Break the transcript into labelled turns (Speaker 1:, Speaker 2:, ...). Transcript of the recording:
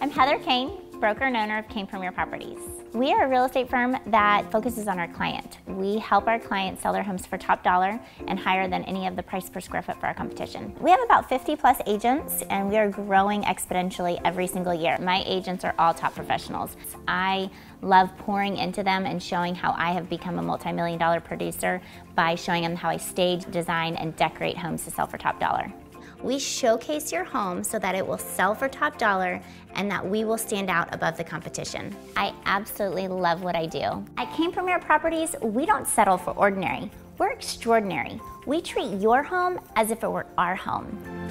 Speaker 1: I'm Heather Caine, broker and owner of Caine Premier Properties. We are a real estate firm that focuses on our client. We help our clients sell their homes for top dollar and higher than any of the price per square foot for our competition. We have about 50 plus agents and we are growing exponentially every single year. My agents are all top professionals. I love pouring into them and showing how I have become a multi-million dollar producer by showing them how I stage, design, and decorate homes to sell for top dollar. We showcase your home so that it will sell for top dollar and that we will stand out above the competition. I absolutely love what I do. At Caine Premier Properties, we don't settle for ordinary. We're extraordinary. We treat your home as if it were our home.